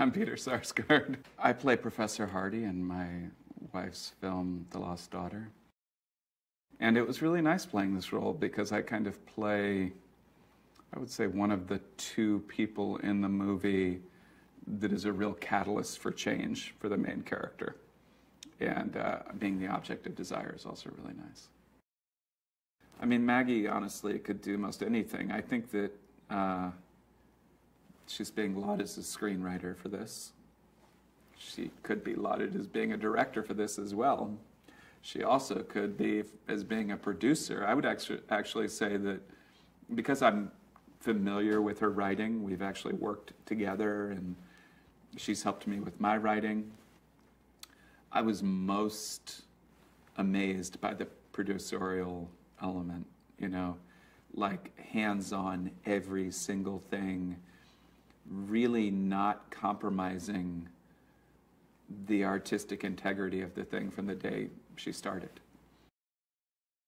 I'm Peter Sarsgaard. I play Professor Hardy in my wife's film, The Lost Daughter. And it was really nice playing this role because I kind of play, I would say, one of the two people in the movie that is a real catalyst for change for the main character. And uh, being the object of desire is also really nice. I mean, Maggie honestly could do most anything. I think that uh, she's being lauded as a screenwriter for this. She could be lauded as being a director for this as well. She also could be as being a producer. I would actually actually say that because I'm familiar with her writing, we've actually worked together and she's helped me with my writing. I was most amazed by the producerial element, you know, like hands on every single thing, really not compromising the artistic integrity of the thing from the day she started.